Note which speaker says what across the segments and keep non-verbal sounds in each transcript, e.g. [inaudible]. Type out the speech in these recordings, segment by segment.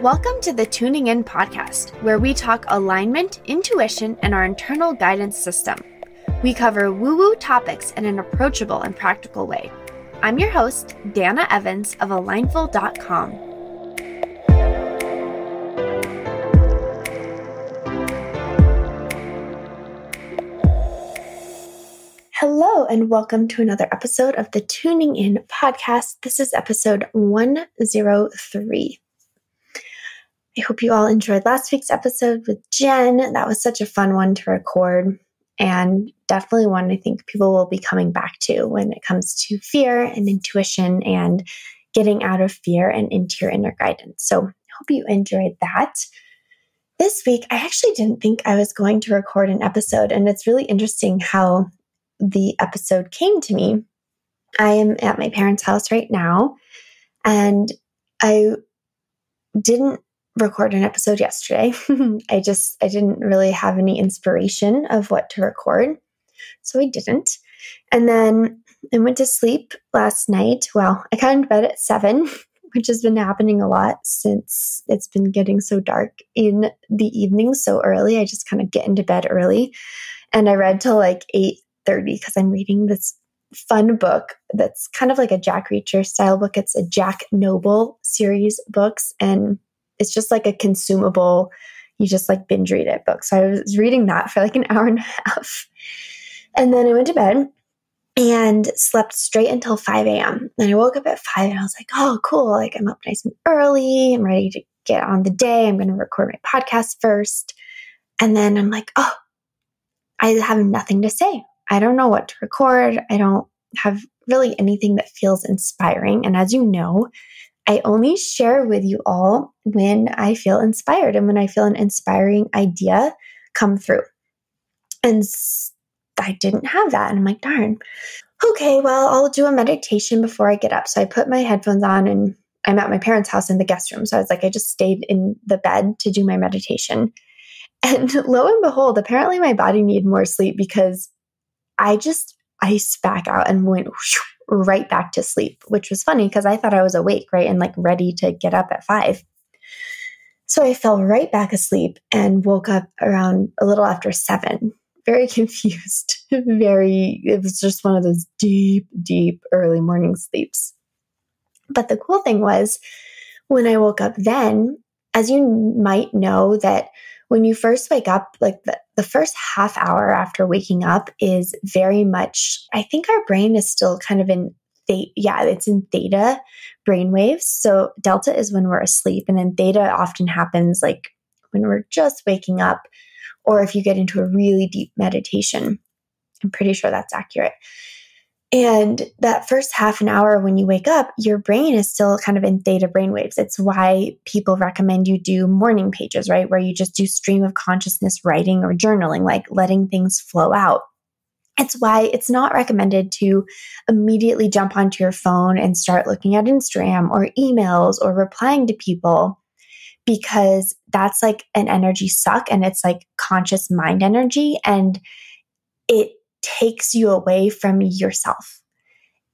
Speaker 1: Welcome to the Tuning In podcast, where we talk alignment, intuition, and our internal guidance system. We cover woo woo topics in an approachable and practical way. I'm your host, Dana Evans of Alignful.com. Hello, and welcome to another episode of the Tuning In podcast. This is episode 103. I hope you all enjoyed last week's episode with Jen. That was such a fun one to record, and definitely one I think people will be coming back to when it comes to fear and intuition and getting out of fear and into your inner guidance. So, I hope you enjoyed that. This week, I actually didn't think I was going to record an episode, and it's really interesting how the episode came to me. I am at my parents' house right now, and I didn't record an episode yesterday. [laughs] I just I didn't really have any inspiration of what to record. So I didn't. And then I went to sleep last night. Well, I got into bed at 7, [laughs] which has been happening a lot since it's been getting so dark in the evening so early. I just kind of get into bed early. And I read till like 8:30 because I'm reading this fun book that's kind of like a Jack Reacher style book. It's a Jack Noble series books and it's just like a consumable, you just like binge read it book. So I was reading that for like an [laughs] hour and a half. And then I went to bed and slept straight until 5 a.m. And I woke up at 5 and I was like, oh, cool. Like I'm up nice and early. I'm ready to get on the day. I'm going to record my podcast first. And then I'm like, oh, I have nothing to say. I don't know what to record. I don't have really anything that feels inspiring. And as you know, I only share with you all when I feel inspired and when I feel an inspiring idea come through. And I didn't have that. And I'm like, darn. Okay, well, I'll do a meditation before I get up. So I put my headphones on and I'm at my parents' house in the guest room. So I was like, I just stayed in the bed to do my meditation. [laughs] And lo and behold, apparently my body needed more sleep because I just iced back out and went [laughs] right back to sleep, which was funny because I thought I was awake, right? And like ready to get up at five. So I fell right back asleep and woke up around a little after seven, very [laughs] confused. very, it was just one of those deep, deep early morning sleeps. But the cool thing was when I woke up then, as you might know, that when you first wake up, like the, the first half hour after waking up is very much, I think our brain is still kind of in theta, yeah, it's in theta brainwaves. So delta is when we're asleep, and then theta often happens like when we're just waking up, or if you get into a really deep meditation. I'm pretty sure that's accurate. And that first half an hour when you wake up, your brain is still kind of in theta brainwaves. It's why people recommend you do morning pages, right? Where you just do stream of consciousness writing or journaling, like letting things flow out. It's why it's not recommended to immediately jump onto your phone and start looking at Instagram or emails or replying to people because that's like an energy suck and it's like conscious mind energy and it takes you away from yourself.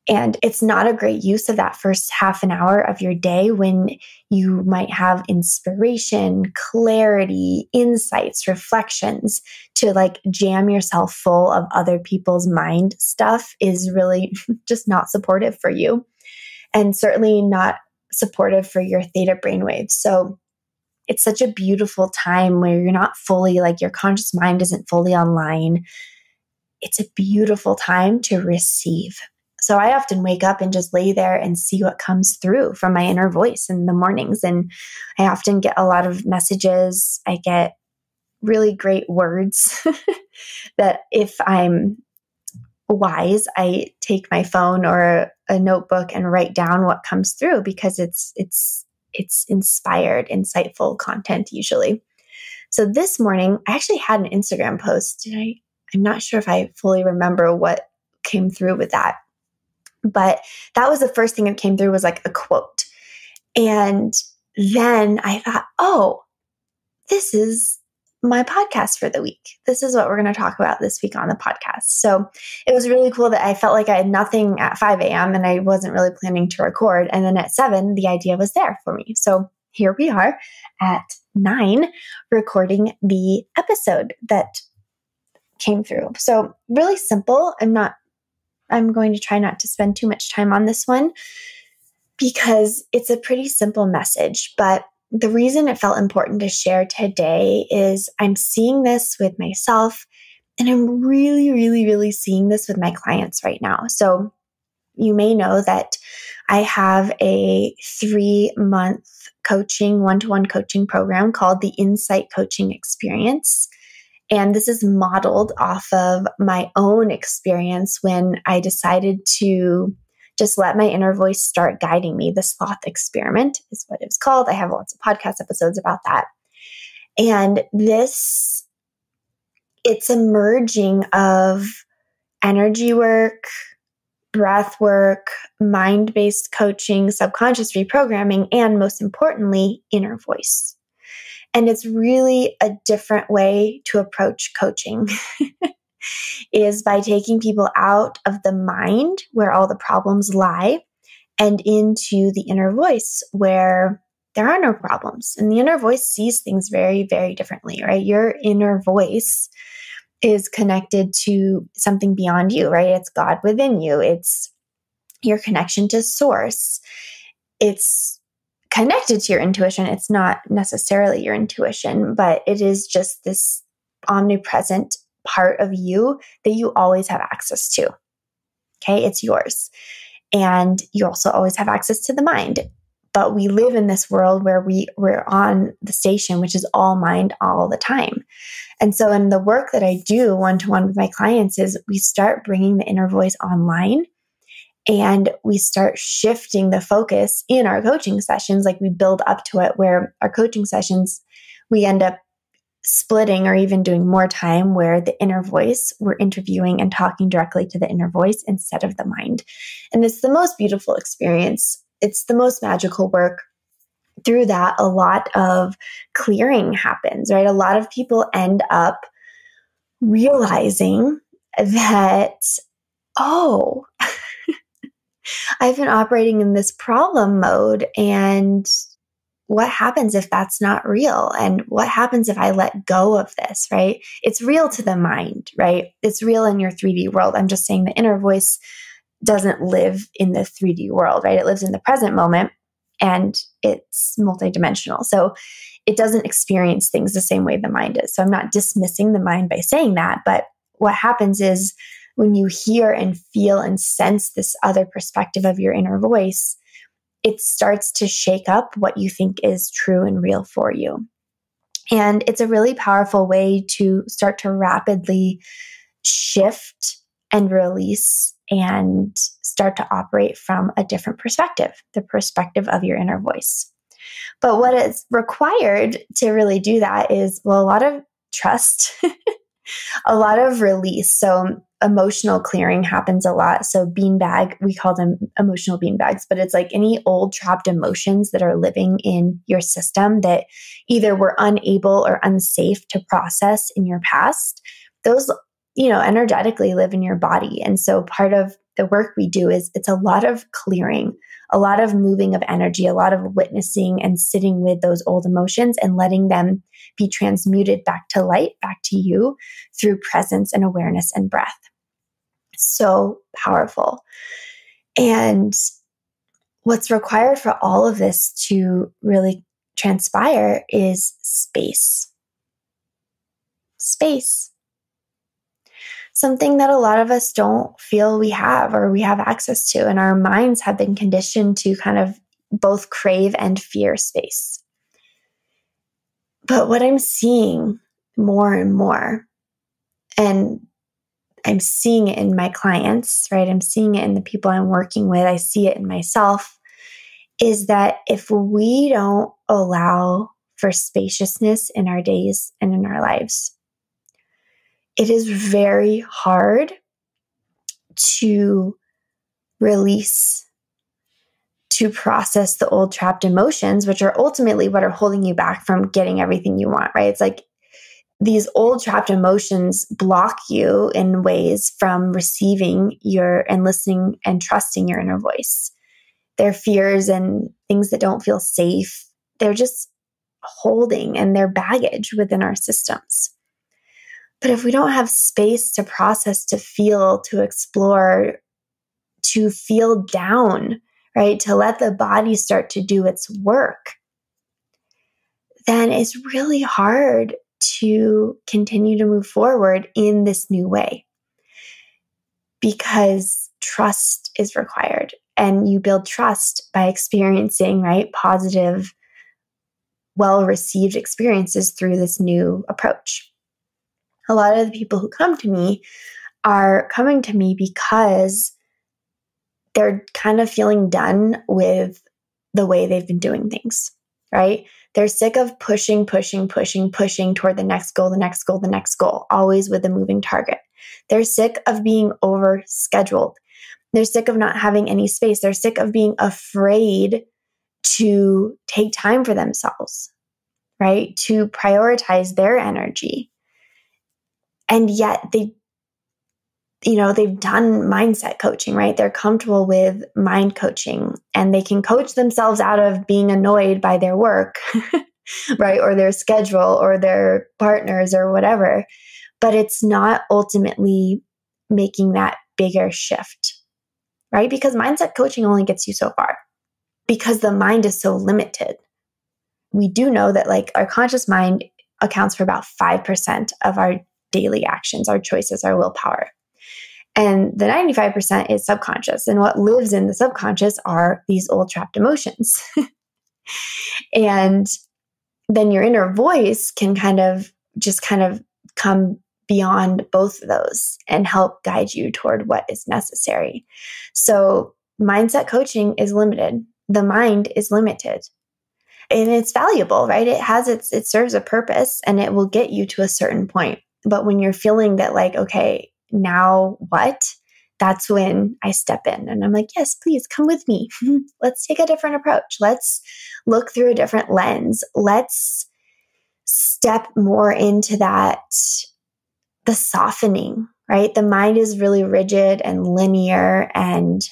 Speaker 1: And it's not a great use of that first half an hour of your day when you might have inspiration, clarity, insights, reflections to like jam yourself full of other people's mind stuff is really [laughs] just not supportive for you. And certainly not supportive for your theta brainwaves. So it's such a beautiful time where you're not fully like your conscious mind isn't fully online it's a beautiful time to receive. So I often wake up and just lay there and see what comes through from my inner voice in the mornings. And I often get a lot of messages. I get really great words [laughs] that if I'm wise, I take my phone or a notebook and write down what comes through because it's it's it's inspired, insightful content usually. So this morning, I actually had an Instagram post. Did I I'm not sure if I fully remember what came through with that. But that was the first thing that came through was like a quote. And then I thought, oh, this is my podcast for the week. This is what we're going to talk about this week on the podcast. So it was really cool that I felt like I had nothing at 5 a.m. and I wasn't really planning to record. And then at 7, the idea was there for me. So here we are at nine recording the episode that came through. So, really simple. I'm not, I'm going to try not to spend too much time on this one because it's a pretty simple message. But the reason it felt important to share today is I'm seeing this with myself and I'm really, really, really seeing this with my clients right now. So, you may know that I have a three month coaching, one to one coaching program called the Insight Coaching Experience. And this is modeled off of my own experience when I decided to just let my inner voice start guiding me. The sloth experiment is what it was called. I have lots of podcast episodes about that. And this, it's a merging of energy work, breath work, mind based coaching, subconscious reprogramming, and most importantly, inner voice. And it's really a different way to approach coaching. [laughs] is by taking people out of the mind where all the problems lie and into the inner voice where there are no problems. And the inner voice sees things very, very differently, right? Your inner voice is connected to something beyond you, right? It's God within you. It's your connection to source. It's connected to your intuition. It's not necessarily your intuition, but it is just this omnipresent part of you that you always have access to. Okay, it's yours. And you also always have access to the mind. But we live in this world where we, we're on the station, which is all mind all the time. And so, in the work that I do one to one with my clients, is we start bringing the inner voice online and we start shifting the focus in our coaching sessions. Like we build up to it, where our coaching sessions, we end up splitting or even doing more time where the inner voice, we're interviewing and talking directly to the inner voice instead of the mind. And it's the most beautiful experience. It's the most magical work through that, a lot of clearing happens, right? A lot of people end up realizing that, oh, I've been operating in this problem mode and what happens if that's not real? And what happens if I let go of this, right? It's real to the mind, right? It's real in your 3D world. I'm just saying the inner voice doesn't live in the 3D world, right? It lives in the present moment and it's multidimensional. So it doesn't experience things the same way the mind is. So I'm not dismissing the mind by saying that, but what happens is when you hear and feel and sense this other perspective of your inner voice, it starts to shake up what you think is true and real for you. And it's a really powerful way to start to rapidly shift and release and start to operate from a different perspective, the perspective of your inner voice. But what is required to really do that is, well, a lot of trust, [laughs] a lot of release. So emotional clearing happens a lot. So beanbag, we call them emotional beanbags, but it's like any old trapped emotions that are living in your system that either were unable or unsafe to process in your past. Those you know, energetically live in your body. And so part of the work we do is it's a lot of clearing, a lot of moving of energy, a lot of witnessing and sitting with those old emotions and letting them be transmuted back to light, back to you through presence and awareness and breath. So powerful. And what's required for all of this to really transpire is space. Space something that a lot of us don't feel we have or we have access to. And our minds have been conditioned to kind of both crave and fear space. But what I'm seeing more and more, and I'm seeing it in my clients, right? I'm seeing it in the people I'm working with, I see it in myself, is that if we don't allow for spaciousness in our days and in our lives, it is very hard to release, to process the old trapped emotions, which are ultimately what are holding you back from getting everything you want, right? It's like these old trapped emotions block you in ways from receiving your and listening and trusting your inner voice. They're fears and things that don't feel safe they're just holding and their baggage within our systems. But if we don't have space to process, to feel, to explore, to feel down, right, to let the body start to do its work, then it's really hard to continue to move forward in this new way because trust is required. And you build trust by experiencing, right, positive, well received experiences through this new approach a lot of the people who come to me are coming to me because they're kind of feeling done with the way they've been doing things, right? They're sick of pushing, pushing, pushing, pushing toward the next goal, the next goal, the next goal, always with a moving target. They're sick of being over scheduled. They're sick of not having any space. They're sick of being afraid to take time for themselves, right? To prioritize their energy and yet they you know they've done mindset coaching right? They're comfortable with mind coaching and they can coach themselves out of being annoyed by their work [laughs] right? Or their schedule or their partners or whatever. But it's not ultimately making that bigger shift right? Because mindset coaching only gets you so far because the mind is so limited. We do know that like our conscious mind accounts for about 5% of our daily actions, our choices, our willpower. And the 95% is subconscious. And what lives in the subconscious are these old trapped emotions. [laughs] and then your inner voice can kind of just kind of come beyond both of those and help guide you toward what is necessary. So, mindset coaching is limited. The mind is limited. And it's valuable, right? It has its it serves a purpose and it will get you to a certain point. But when you're feeling that, like, okay, now what? That's when I step in and I'm like, yes, please come with me. [laughs] Let's take a different approach. Let's look through a different lens. Let's step more into that, the softening, right? The mind is really rigid and linear and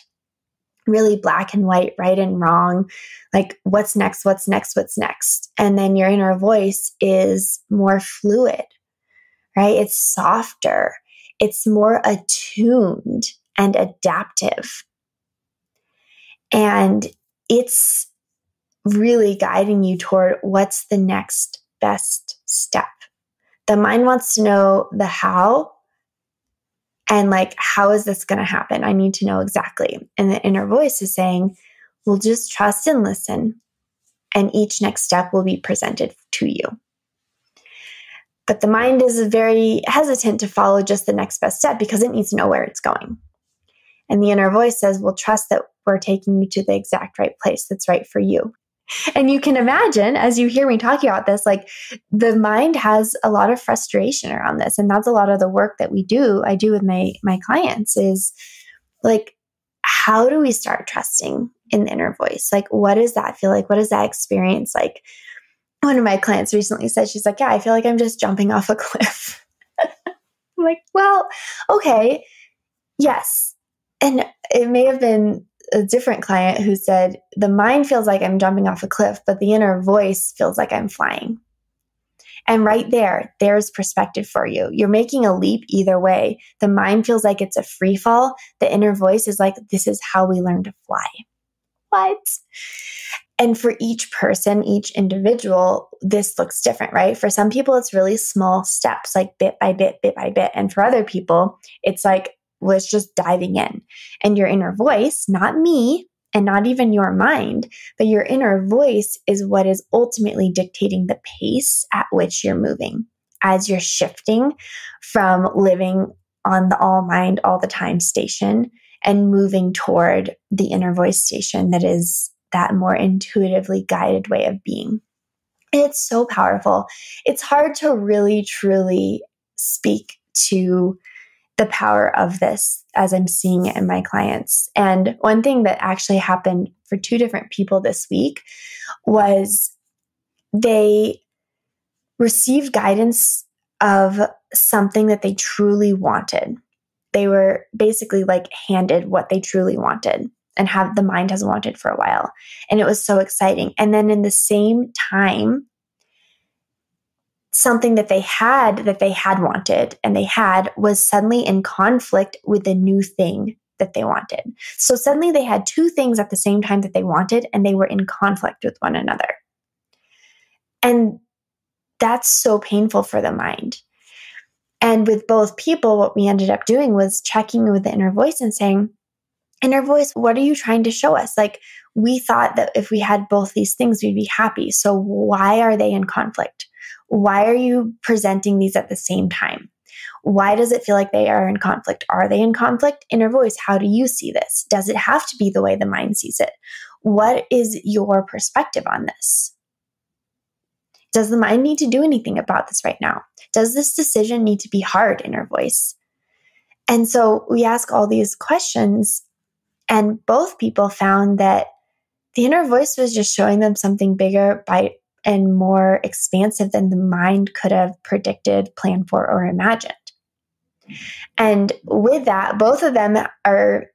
Speaker 1: really black and white, right and wrong. Like, what's next? What's next? What's next? And then your inner voice is more fluid, right? It's softer, it's more attuned and adaptive. And it's really guiding you toward what's the next best step. The mind wants to know the how and like, how is this going to happen? I need to know exactly. And the inner voice is saying, well, just trust and listen, and each next step will be presented to you. But the mind is very hesitant to follow just the next best step because it needs to know where it's going. And the inner voice says, Well, trust that we're taking you to the exact right place that's right for you. And you can imagine as you hear me talking about this, like the mind has a lot of frustration around this. And that's a lot of the work that we do, I do with my my clients is like, how do we start trusting in the inner voice? Like, what does that feel like? What does that experience like? One of my clients recently said, she's like, Yeah, I feel like I'm just jumping off a cliff. [laughs] I'm like, Well, okay, yes. And it may have been a different client who said, The mind feels like I'm jumping off a cliff, but the inner voice feels like I'm flying. And right there, there's perspective for you. You're making a leap either way. The mind feels like it's a free fall. The inner voice is like, This is how we learn to fly. What? And for each person, each individual, this looks different, right? For some people, it's really small steps, like bit by bit, bit by bit. And for other people, it's like, well, it's just diving in. And your inner voice, not me, and not even your mind, but your inner voice is what is ultimately dictating the pace at which you're moving as you're shifting from living on the all mind all the time station and moving toward the inner voice station that is that more intuitively guided way of being. It's so powerful. It's hard to really, truly speak to the power of this as I'm seeing it in my clients. And one thing that actually happened for two different people this week was they received guidance of something that they truly wanted. They were basically like handed what they truly wanted. And have the mind has wanted for a while. And it was so exciting. And then in the same time, something that they had that they had wanted and they had was suddenly in conflict with the new thing that they wanted. So suddenly they had two things at the same time that they wanted and they were in conflict with one another. And that's so painful for the mind. And with both people, what we ended up doing was checking with the inner voice and saying, Inner voice, what are you trying to show us? Like, we thought that if we had both these things, we'd be happy. So, why are they in conflict? Why are you presenting these at the same time? Why does it feel like they are in conflict? Are they in conflict? Inner voice, how do you see this? Does it have to be the way the mind sees it? What is your perspective on this? Does the mind need to do anything about this right now? Does this decision need to be hard, inner voice? And so we ask all these questions, and both people found that the inner voice was just showing them something bigger by and more expansive than the mind could have predicted, planned for, or imagined. And with that, both of them are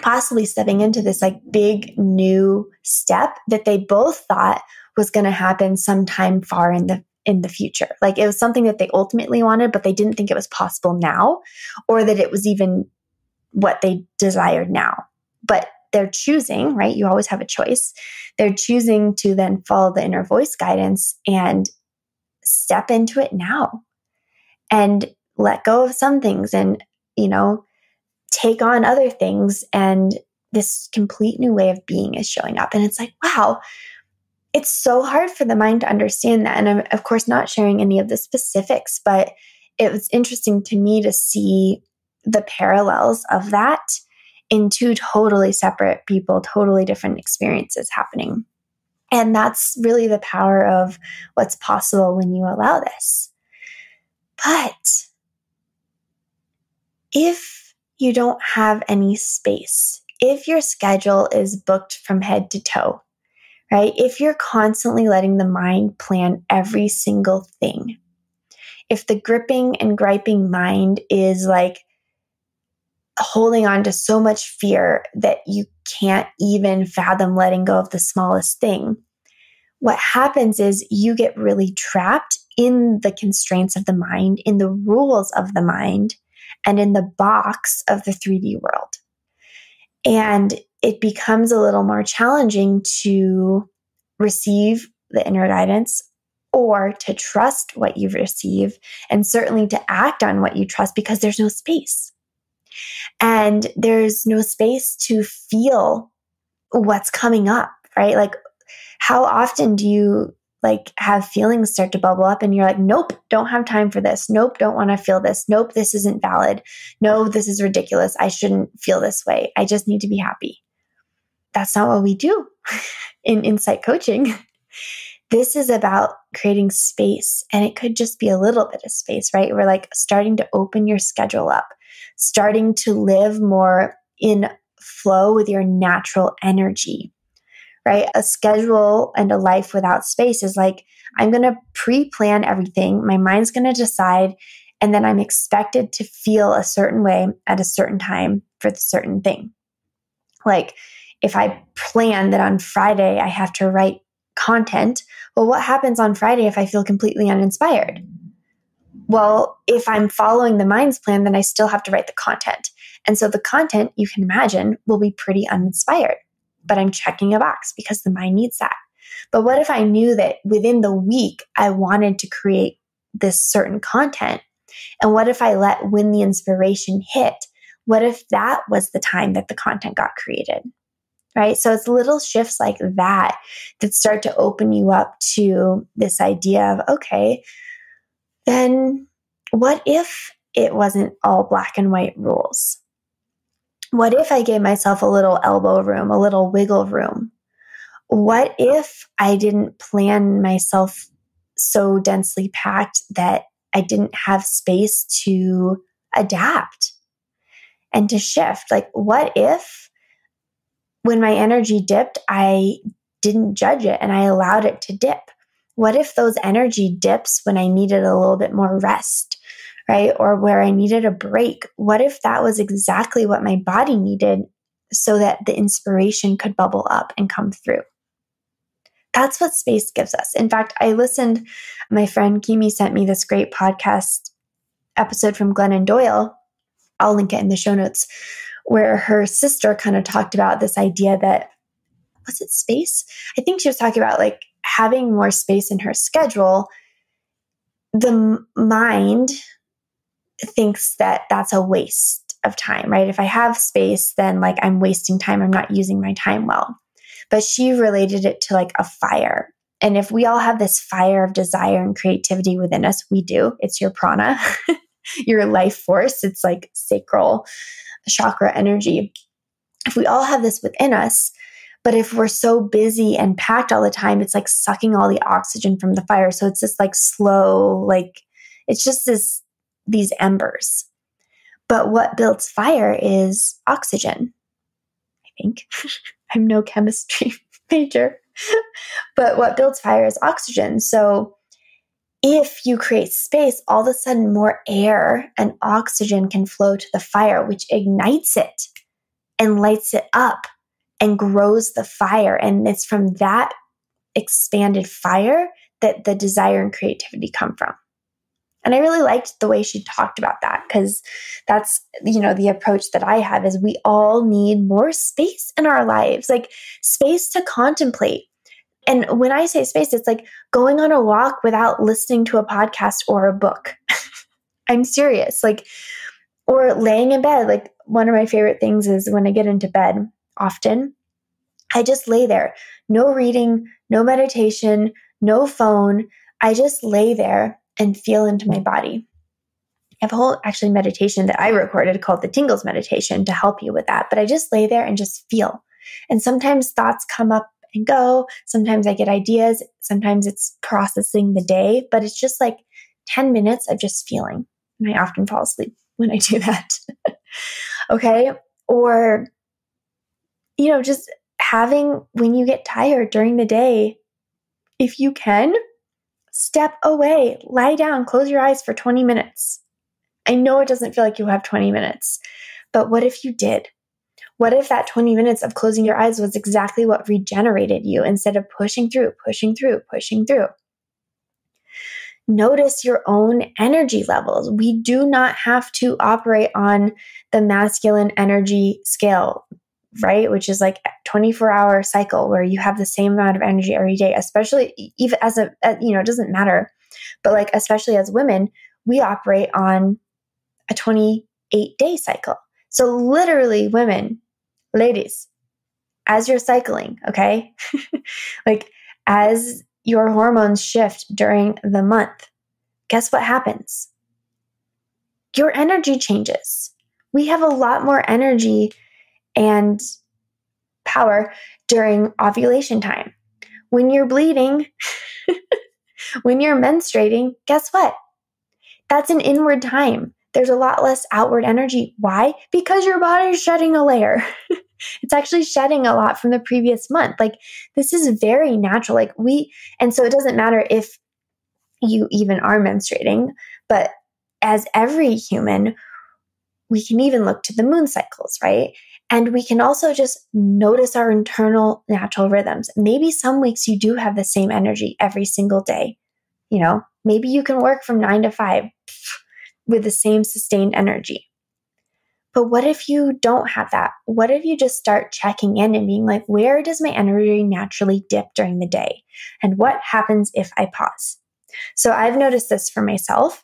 Speaker 1: possibly stepping into this like big new step that they both thought was going to happen sometime far in the in the future. Like it was something that they ultimately wanted, but they didn't think it was possible now, or that it was even what they desired now. But they're choosing, right? You always have a choice. They're choosing to then follow the inner voice guidance and step into it now and let go of some things and, you know, take on other things. And this complete new way of being is showing up. And it's like, wow, it's so hard for the mind to understand that. And I'm, of course, not sharing any of the specifics, but it was interesting to me to see the parallels of that in two totally separate people, totally different experiences happening. And that's really the power of what's possible when you allow this. But if you don't have any space, if your schedule is booked from head to toe, right? If you're constantly letting the mind plan every single thing, if the gripping and griping mind is like holding on to so much fear that you can't even fathom letting go of the smallest thing, what happens is you get really trapped in the constraints of the mind, in the rules of the mind, and in the box of the 3D world. And it becomes a little more challenging to receive the inner guidance or to trust what you receive and certainly to act on what you trust because there's no space. And there's no space to feel what's coming up, right? Like, how often do you like have feelings start to bubble up and you're like, nope, don't have time for this. Nope, don't want to feel this. Nope, this isn't valid. No, this is ridiculous. I shouldn't feel this way. I just need to be happy that's not what we do [laughs] in insight coaching. This is about creating space, and it could just be a little bit of space, right? We're like starting to open your schedule up, starting to live more in flow with your natural energy, right? A schedule and a life without space is like, I'm going to pre plan everything. My mind's going to decide, and then I'm expected to feel a certain way at a certain time for the certain thing. Like, if I plan that on Friday I have to write content, well, what happens on Friday if I feel completely uninspired? Well, if I'm following the mind's plan, then I still have to write the content. And so the content, you can imagine, will be pretty uninspired. But I'm checking a box because the mind needs that. But what if I knew that within the week I wanted to create this certain content? And what if I let when the inspiration hit? What if that was the time that the content got created? Right? So it's little shifts like that that start to open you up to this idea of, okay, then what if it wasn't all black and white rules? What if I gave myself a little elbow room, a little wiggle room? What if I didn't plan myself so densely packed that I didn't have space to adapt and to shift? Like, what if when my energy dipped, I didn't judge it and I allowed it to dip. What if those energy dips when I needed a little bit more rest, right? Or where I needed a break? What if that was exactly what my body needed so that the inspiration could bubble up and come through. That's what space gives us. In fact, I listened, my friend Kimi sent me this great podcast episode from Glennon Doyle. I'll link it in the show notes, where her sister kind of talked about this idea that was it space? I think she was talking about like having more space in her schedule. The mind thinks that that's a waste of time, right? If I have space, then like I'm wasting time. I'm not using my time well. But she related it to like a fire. And if we all have this fire of desire and creativity within us, we do. It's your prana, [laughs] your life force. It's like sacral chakra energy. If we all have this within us, but if we're so busy and packed all the time, it's like sucking all the oxygen from the fire. So it's just like slow, like it's just this these embers. But what builds fire is oxygen. I think. [laughs] I'm no chemistry [laughs] major. [laughs] but what builds fire is oxygen. So if you create space, all of a sudden more air and oxygen can flow to the fire, which ignites it and lights it up and grows the fire. And it's from that expanded fire that the desire and creativity come from. And I really liked the way she talked about that because that's, you know, the approach that I have is we all need more space in our lives, like space to contemplate. And when I say space, it's like going on a walk without listening to a podcast or a book. [laughs] I'm serious. Like, or laying in bed. Like, one of my favorite things is when I get into bed often, I just lay there. No reading, no meditation, no phone. I just lay there and feel into my body. I have a whole actually meditation that I recorded called the Tingles Meditation to help you with that. But I just lay there and just feel. And sometimes thoughts come up and go. Sometimes I get ideas. Sometimes it's processing the day, but it's just like 10 minutes of just feeling. And I often fall asleep when I [laughs] do that. okay. Or, you know, just having when you get tired during the day, if you can, step away, lie down, close your eyes for 20 minutes. I know it doesn't feel like you have 20 minutes, but what if you did? What if that 20 minutes of closing your eyes was exactly what regenerated you instead of pushing through, pushing through, pushing through? Notice your own energy levels. We do not have to operate on the masculine energy scale right? Which is like 24 hour cycle where you have the same amount of energy every day, especially even as a, uh, you know, it doesn't matter, but like, especially as women, we operate on a 28 day cycle. So literally women, ladies, as you're cycling, okay? [laughs] like as your hormones shift during the month, guess what happens? Your energy changes. We have a lot more energy and power during ovulation time. When you're bleeding, [laughs] when you're menstruating, guess what? That's an inward time. There's a lot less outward energy. Why? Because your body is shedding a layer. [laughs] it's actually shedding a lot from the previous month. Like, this is very natural. Like, we, and so it doesn't matter if you even are menstruating, but as every human, we can even look to the moon cycles, right? And we can also just notice our internal natural rhythms. Maybe some weeks you do have the same energy every single day. You know, maybe you can work from nine to five with the same sustained energy. But what if you don't have that? What if you just start checking in and being like, where does my energy naturally dip during the day? And what happens if I pause? So I've noticed this for myself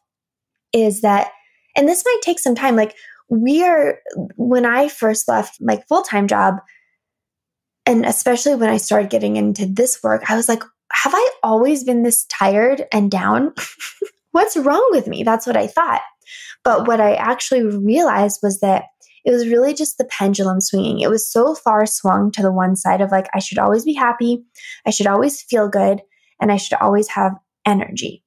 Speaker 1: is that, and this might take some time. Like we are, when I first left my full time job, and especially when I started getting into this work, I was like, have I always been this tired and down? [laughs] What's wrong with me? That's what I thought. But what I actually realized was that it was really just the pendulum swinging. It was so far swung to the one side of like, I should always be happy, I should always feel good, and I should always have energy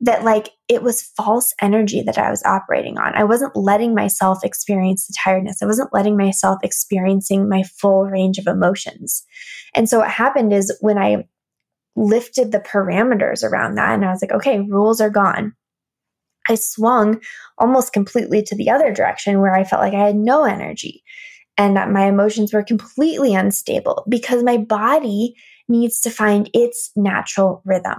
Speaker 1: that like it was false energy that I was operating on. I wasn't letting myself experience the tiredness. I wasn't letting myself experiencing my full range of emotions. And so what happened is when I lifted the parameters around that and I was like, okay, rules are gone. I swung almost completely to the other direction where I felt like I had no energy. and that my emotions were completely unstable because my body needs to find its natural rhythm.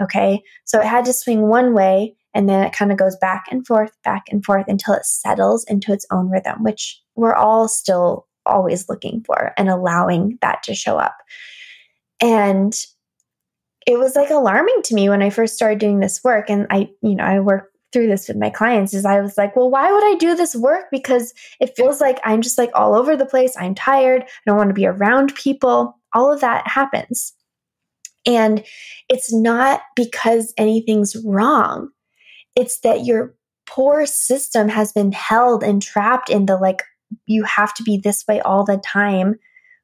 Speaker 1: Okay. So it had to swing one way and then it kind of goes back and forth, back and forth until it settles into its own rhythm, which we're all still always looking for and allowing that to show up. And it was like alarming to me when I first started doing this work. And I, you know, I work through this with my clients is I was like, well, why would I do this work? Because it feels like I'm just like all over the place. I'm tired. I don't want to be around people. All of that happens. And it's not because anything's wrong. It's that your poor system has been held and trapped in the like, you have to be this way all the time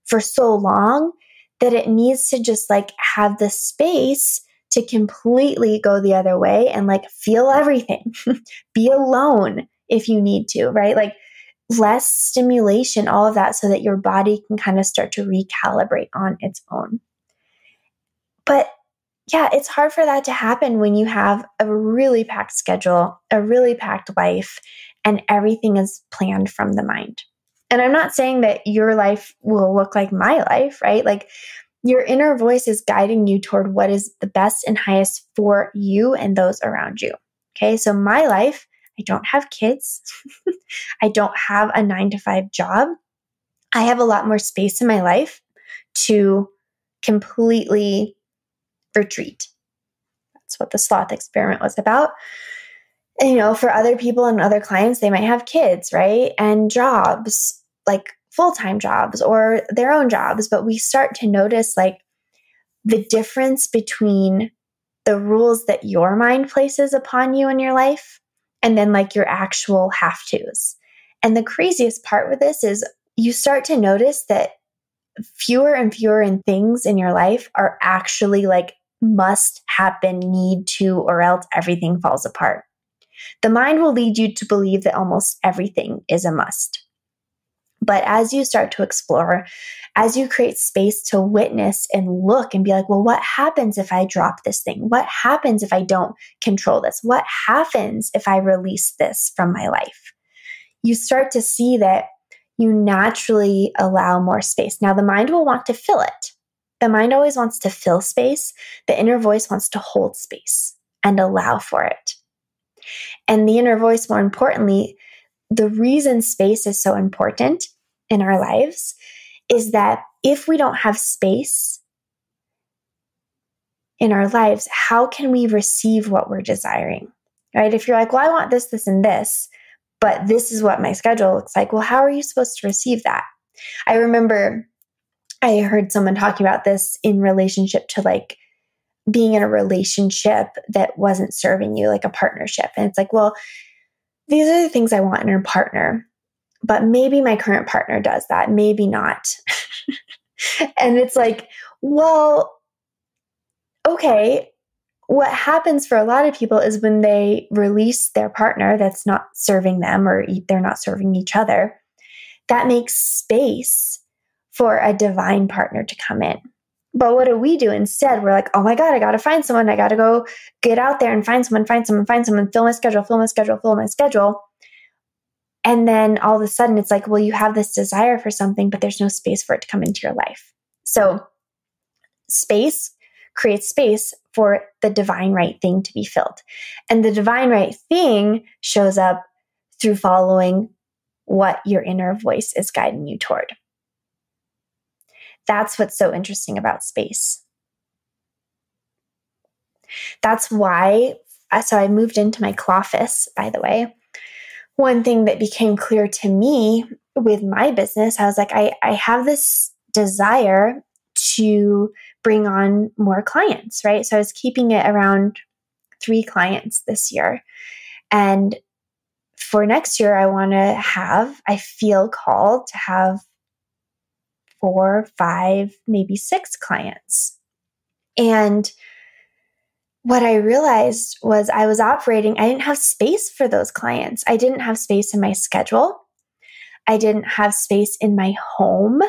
Speaker 1: for so long that it needs to just like have the space to completely go the other way and like feel everything. [laughs] Be alone if you need to, right? Like less stimulation, all of that, so that your body can kind of start to recalibrate on its own. But yeah, it's hard for that to happen when you have a really packed schedule, a really packed life, and everything is planned from the mind. And I'm not saying that your life will look like my life, right? Like your inner voice is guiding you toward what is the best and highest for you and those around you. Okay, so my life, I don't have kids, [laughs] I don't have a nine to five job. I have a lot more space in my life to completely retreat. That's what the sloth experiment was about. And, you know, for other people and other clients, they might have kids, right? And jobs, like full time jobs or their own jobs, but we start to notice like the difference between the rules that your mind places upon you in your life and then like your actual have tos. And the craziest part with this is you start to notice that fewer and fewer in things in your life are actually like must happen, need to, or else everything falls apart. The mind will lead you to believe that almost everything is a must. But as you start to explore, as you create space to witness and look and be like, well, what happens if I drop this thing? What happens if I don't control this? What happens if I release this from my life? You start to see that you naturally allow more space. Now, the mind will want to fill it. The mind always wants to fill space. The inner voice wants to hold space and allow for it. And the inner voice, more importantly, the reason space is so important in our lives is that if we don't have space in our lives, how can we receive what we're desiring? Right? If you're like, well, I want this, this, and this, but this is what my schedule looks like, well, how are you supposed to receive that? I remember I heard someone talking about this in relationship to like being in a relationship that wasn't serving you, like a partnership. And it's like, well, these are the things I want in a partner, but maybe my current partner does that, maybe not. [laughs] and it's like, well, okay. What happens for a lot of people is when they release their partner that's not serving them or they're not serving each other, that makes space for a divine partner to come in. But what do we do instead? We're like, oh my God, I got to find someone. I got to go get out there and find someone, find someone, find someone, fill my schedule, fill my schedule, fill my schedule. And then all of a sudden it's like, well, you have this desire for something, but there's no space for it to come into your life. So space creates space for the divine right thing to be filled. And the divine right thing shows up through following what your inner voice is guiding you toward. That's what's so interesting about space. That's why, so I moved into my office, by the way. One thing that became clear to me with my business, I was like, I, I have this desire to bring on more clients, right? So I was keeping it around three clients this year. And for next year, I want to have, I feel called to have four, five, maybe six clients. And what I realized was I was operating, I didn't have space for those clients. I didn't have space in my schedule. I didn't have space in my home.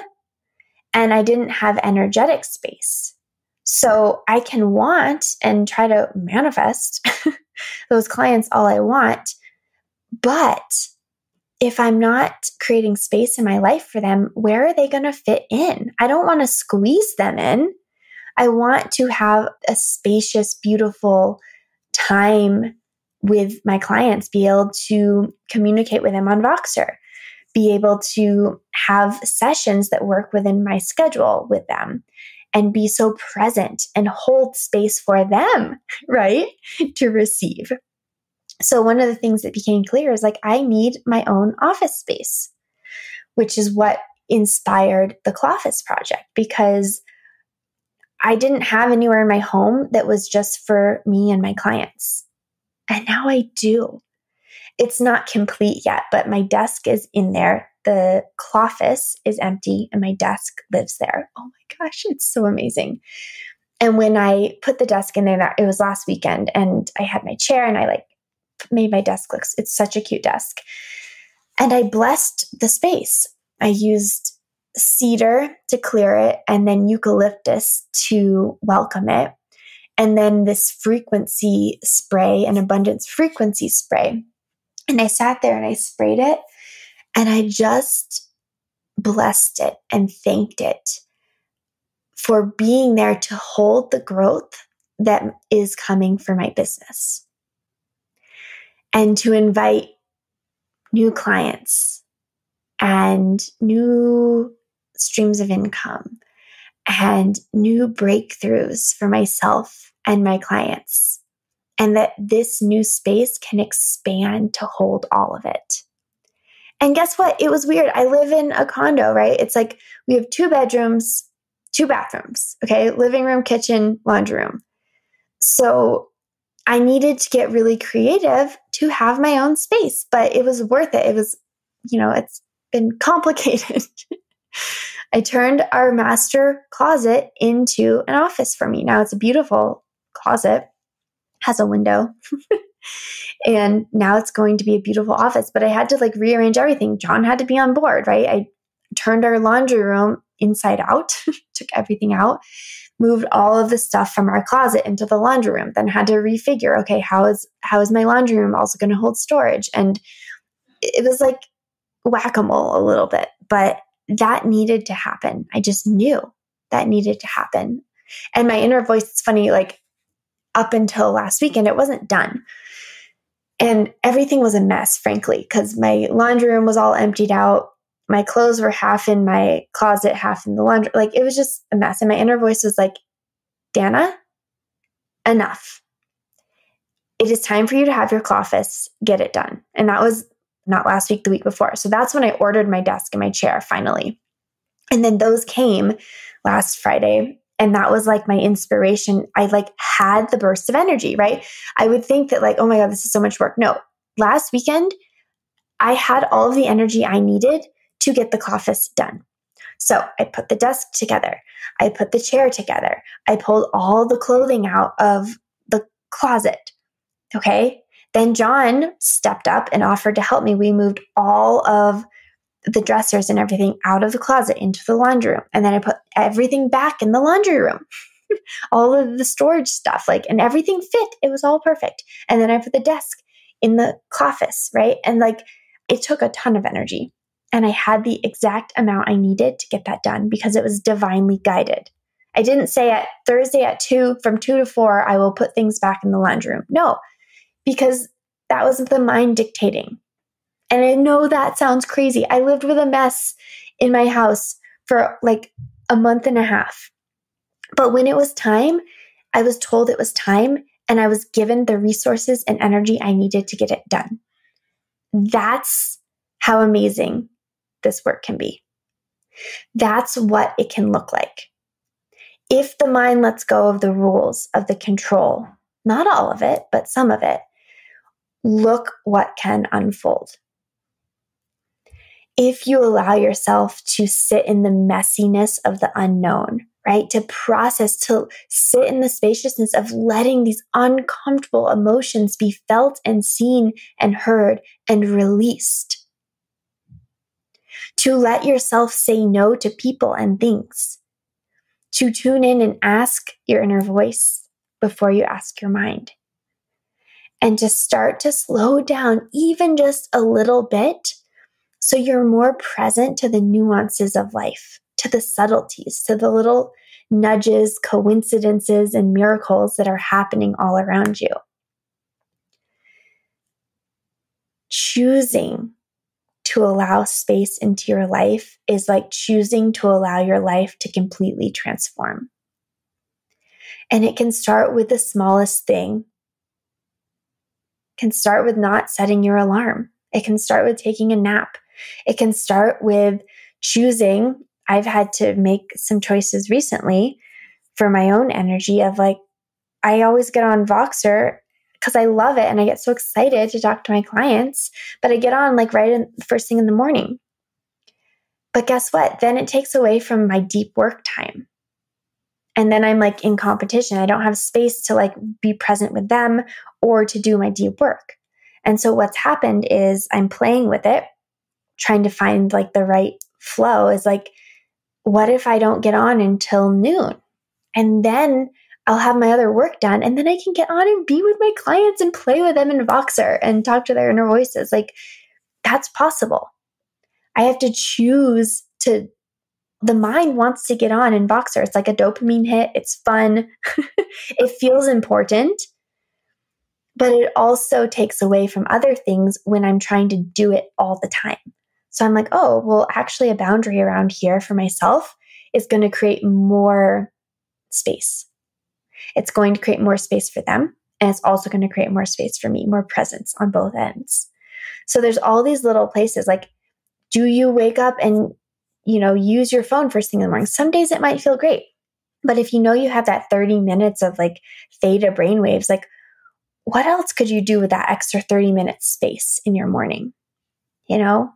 Speaker 1: And I didn't have energetic space. So I can want and try to manifest [laughs] those clients all I want. But if I'm not creating space in my life for them, where are they going to fit in? I don't want to squeeze them in. I want to have a spacious, beautiful time with my clients, be able to communicate with them on Voxer, be able to have sessions that work within my schedule with them and be so present and hold space for them, [laughs] right? to receive. So, one of the things that became clear is like, I need my own office space, which is what inspired the Cloffice project because I didn't have anywhere in my home that was just for me and my clients. And now I do. It's not complete yet, but my desk is in there. The Cloffice is empty and my desk lives there. Oh my gosh, it's so amazing. And when I put the desk in there, it was last weekend and I had my chair and I like made my desk look, it's such a cute desk. And I blessed the space. I used cedar to clear it and then eucalyptus to welcome it. And then this frequency spray, an abundance frequency spray. And I sat there and I sprayed it and I just blessed it and thanked it for being there to hold the growth that is coming for my business and to invite new clients and new streams of income and new breakthroughs for myself and my clients. And that this new space can expand to hold all of it. And guess what? It was weird. I live in a condo, right? It's like we have two bedrooms, two bathrooms, okay? Living room, kitchen, laundry room. So I needed to get really creative to have my own space, but it was worth it. It was, you know, it's been [laughs] complicated. I turned our master closet into an office for me. Now it's a beautiful closet, has a window. [laughs] and now it's going to be a beautiful office, but I had to like rearrange everything. John had to be on board, right? I turned our laundry room inside out, [laughs] took everything out, moved all of the stuff from our closet into the laundry room, then had to refigure, okay, how is how is my laundry room also going to hold storage? And it was like whack-a-mole a little bit, but that needed to happen. I just knew that needed to happen. And my inner voice, it's funny, like up until last weekend, it wasn't done. And everything was a mess, frankly, because my laundry room was all emptied out. My clothes were half in my closet, half in the laundry. Like it was just a mess. And my inner voice was like, Dana, enough. It is time for you to have your Cloffice. Get it done. And that was not last week, the week before. So that's when I ordered my desk and my chair finally. And then those came last Friday. And that was like my inspiration. I like had the burst of energy, right? I would think that, like, oh my God, this is so much work. No, last weekend, I had all of the energy I needed to get the Cloffice done. So I put the desk together. I put the chair together. I pulled all the clothing out of the closet. Okay. Then John stepped up and offered to help me. We moved all of the dressers and everything out of the closet into the laundry room. And then I put everything back in the laundry room. [laughs] all of the storage stuff, like, and everything fit. It was all perfect. And then I put the desk in the office, right? And like, it took a ton of energy. And I had the exact amount I needed to get that done because it was divinely guided. I didn't say at Thursday at two, from two to four, I will put things back in the laundry room. No, because that was the mind dictating. And I know that sounds crazy. I lived with a mess in my house for like a month and a half. But when it was time, I was told it was time and I was given the resources and energy I needed to get it done. That's how amazing this work can be. That's what it can look like. If the mind lets go of the rules, of the control, not all of it, but some of it, look what can unfold. If you allow yourself to sit in the messiness of the unknown, right? To process, to sit in the spaciousness of letting these uncomfortable emotions be felt and seen and heard and released. To let yourself say no to people and things. To tune in and ask your inner voice before you ask your mind and to start to slow down even just a little bit So you're more present to the nuances of life, to the subtleties, to the little nudges, coincidences, and miracles that are happening all around you. Choosing to allow space into your life is like choosing to allow your life to completely transform. And it can start with the smallest thing. Can start with not setting your alarm. It can start with taking a nap. It can start with choosing. I've had to make some choices recently for my own energy of like, I always get on Voxer because I love it and I get so excited to talk to my clients, but I get on like right in first thing in the morning. But guess what? Then it takes away from my deep work time. And then I'm like in competition. I don't have space to like be present with them or to do my deep work. And so what's happened is I'm playing with it, trying to find like the right flow is like, what if I don't get on until noon? And then I'll have my other work done and then I can get on and be with my clients and play with them in Voxer and talk to their inner voices. Like that's possible. I have to choose to the mind wants to get on in Voxer. It's like a dopamine hit. It's fun. [laughs] it feels important. But it also takes away from other things when I'm trying to do it all the time. So I'm like, oh, well, actually, a boundary around here for myself is going to create more space. It's going to create more space for them. And it's also going to create more space for me, more presence on both ends. So there's all these little places like, do you wake up and, you know, use your phone first thing in the morning? Some days it might feel great. But if you know you have that 30 minutes of like theta brainwaves, like what else could you do with that extra 30 minutes space in your morning? You know,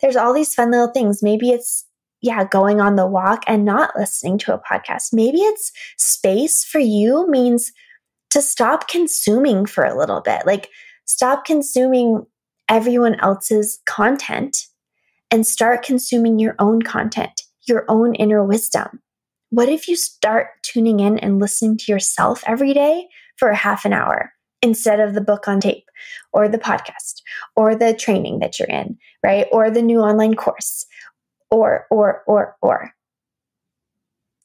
Speaker 1: there's all these fun little things. Maybe it's yeah, going on the walk and not listening to a podcast. Maybe it's space for you means to stop consuming for a little bit, like stop consuming everyone else's content and start consuming your own content, your own inner wisdom. What if you start tuning in and listening to yourself every day for a half an hour instead of the book on tape or the podcast or the training that you're in, right? Or the new online course or, or, or, or.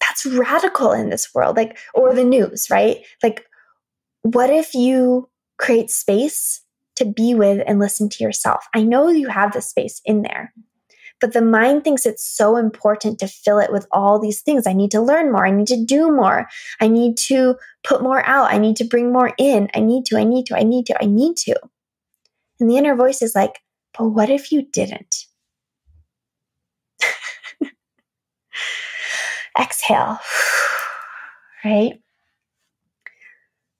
Speaker 1: That's radical in this world. Like, or the news, right? Like, what if you create space to be with and listen to yourself? I know you have the space in there, but the mind thinks it's so important to fill it with all these things. I need to learn more. I need to do more. I need to put more out. I need to bring more in. I need to, I need to, I need to, I need to. And the inner voice is like, but what if you didn't? [laughs] Exhale, [sighs] right?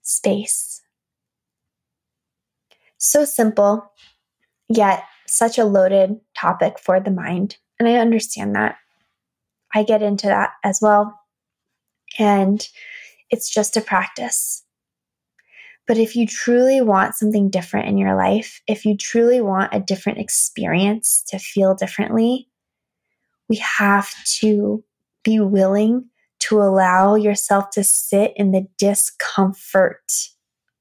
Speaker 1: Space. So simple, yet such a loaded topic for the mind. And I understand that. I get into that as well. And it's just a practice. But if you truly want something different in your life, if you truly want a different experience to feel differently, we have to be willing to allow yourself to sit in the discomfort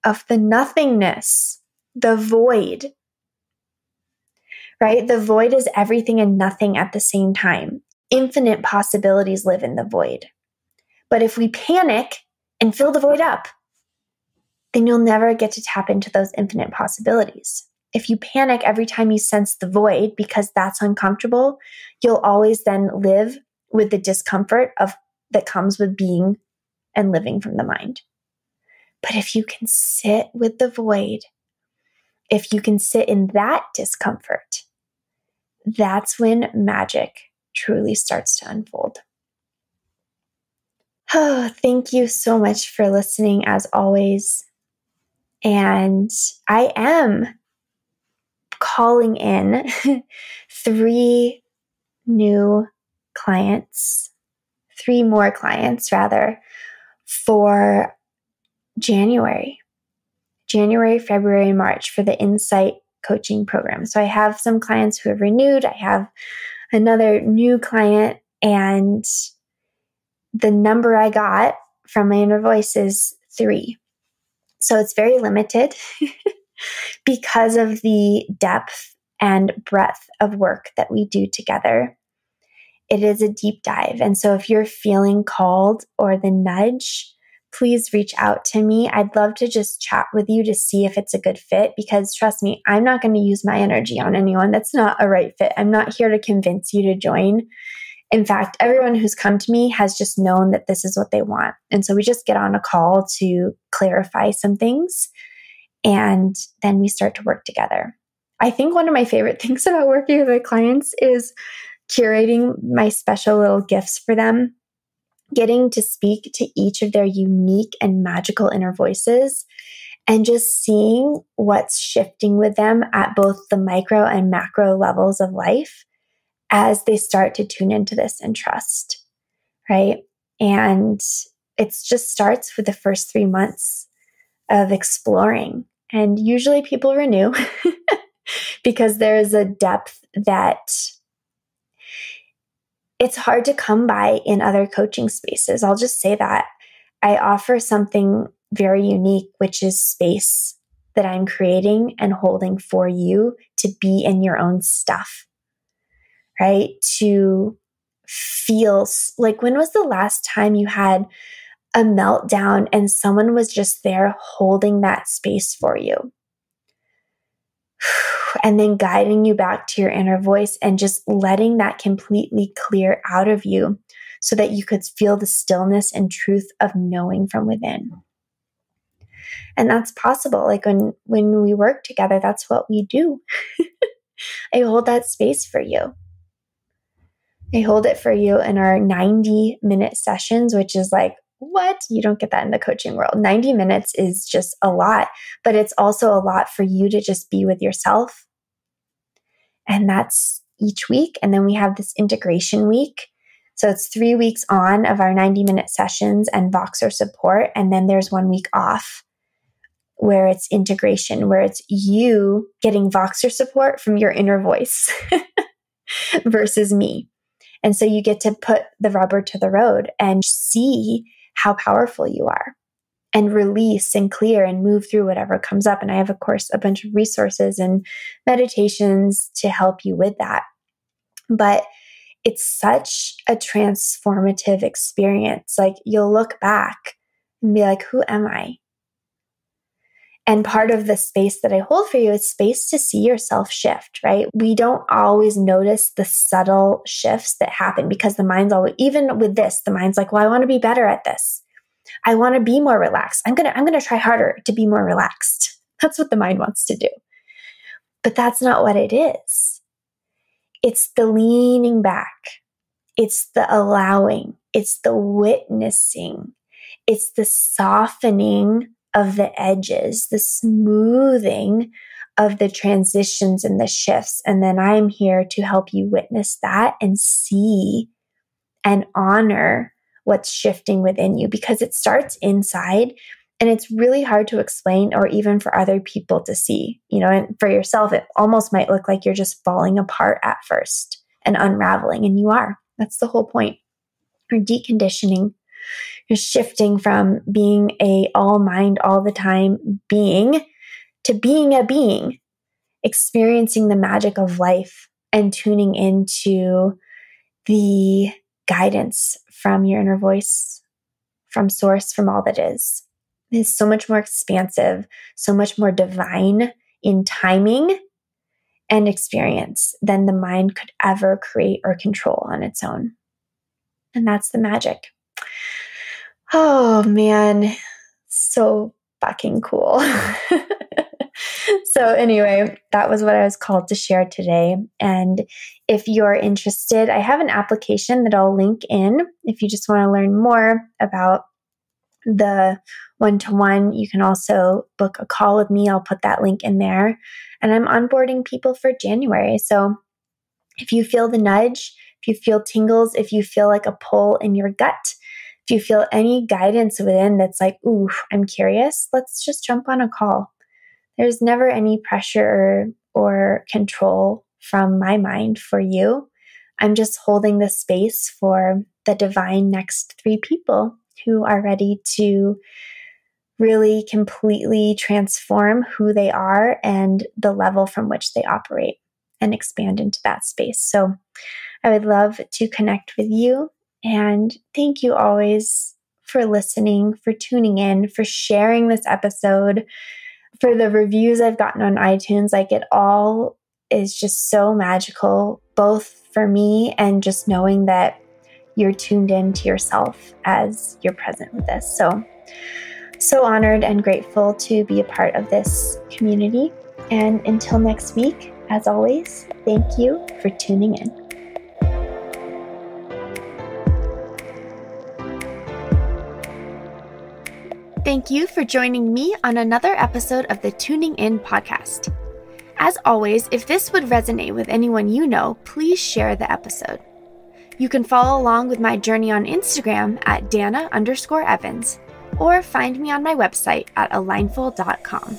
Speaker 1: of the nothingness, the void. Right? The void is everything and nothing at the same time. Infinite possibilities live in the void. But if we panic and fill the void up, then you'll never get to tap into those infinite possibilities if you panic every time you sense the void because that's uncomfortable, you'll always then live with the discomfort of that comes with being and living from the mind. But if you can sit with the void, if you can sit in that discomfort, that's when magic truly starts to unfold. Oh, [sighs] thank you so much for listening as always. And I am calling in [laughs] three new clients, three more clients rather, for January, January, February, March for the Insight coaching program. So I have some clients who have renewed. I have another new client, and the number I got from my inner voice is three. So it's very limited. [laughs] because of the depth and breadth of work that we do together. It is a deep dive. And so if you're feeling called or the nudge, please reach out to me. I'd love to just chat with you to see if it's a good fit because trust me, I'm not going to use my energy on anyone that's not a right fit. I'm not here to convince you to join. In fact, everyone who's come to me has just known that this is what they want. And so we just get on a call to clarify some things and then we start to work together. I think one of my favorite [laughs] things about working with my clients is curating my special little gifts for them getting to speak to each of their unique and magical inner voices and just seeing what's shifting with them at both the micro and macro levels of life as they start to tune into this and trust, right? And it just starts with the first three months of exploring. And usually people renew [laughs] because there's a depth that it's hard to come by in other coaching spaces. I'll just say that. I offer something very unique, which is space that I'm creating and holding for you to be in your own stuff, right? To feel like when was the last time you had a meltdown and someone was just there holding that space for you? And then guiding you back to your inner voice and just letting that completely clear out of you so that you could feel the stillness and truth of knowing from within. And that's possible. Like when when we work together, that's what we do. [laughs] I hold that space for you. I hold it for you in our 90 minute sessions, which is like what? You don't get that in the coaching world. 90 minutes is just a lot, but it's also a lot for you to just be with yourself. And that's each week. And then we have this integration week. So it's three weeks on of our 90 minute sessions and Voxer support. And then there's one week off where it's integration, where it's you getting Voxer support from your inner voice [laughs] versus me. And so you get to put the rubber to the road and see how powerful you are and release and clear and move through whatever comes up. And I have, of course, a bunch of resources and meditations to help you with that. But it's such a transformative experience. Like you'll look back and be like, who am I? And part of the space that I hold for you is space to see yourself shift, right? We don't always notice the subtle shifts that happen because the mind's always, even with this, the mind's like, well, I want to be better at this. I want to be more relaxed. I'm going to, I'm going to try harder to be more relaxed. [laughs] That's what the mind wants to do. But that's not what it is. It's the leaning back. It's the allowing. It's the witnessing. It's the softening of the edges, the smoothing of the transitions and the shifts. And then I'm here to help you witness that and see and honor what's shifting within you because it starts inside and it's really hard to explain or even for other people to see. You know, and for yourself, it almost might look like you're just falling apart at first and unraveling, and you are. That's the whole point. You're deconditioning you're shifting from being a all mind all the time being to being a being, experiencing the magic of life and tuning into the guidance from your inner voice, from source, from all that is. It is so much more expansive, so much more divine in timing and experience than the mind could ever create or control on its own. And that's the magic. Oh man, so fucking cool. [laughs] so, anyway, that was what I was called to share today. And if you're interested, I have an application that I'll link in. If you just want to learn more about the one to one, you can also book a call with me. I'll put that link in there. And I'm onboarding people for January. So, if you feel the nudge, if you feel tingles, if you feel like a pull in your gut, if you feel any guidance within that's like, ooh, I'm curious, let's just jump on a call. There's never any pressure or control from my mind for you. I'm just holding the space for the divine next three people who are ready to really completely transform who they are and the level from which they operate. and expand into that space. So I would love to connect with you. And thank you always for listening, for tuning in, for sharing this episode, for the reviews I've gotten on iTunes. Like it all is just so magical, both for me and just knowing that you're tuned in to yourself as you're present with this. So, so honored and grateful to be a part of this community. And until next week, as always, thank you for tuning in. Thank you for joining me on another episode of the Tuning In podcast. As always, if this would resonate with anyone you know, please share the episode. You can follow along with my journey on Instagram at Dana underscore Evans or find me on my website at alignful.com.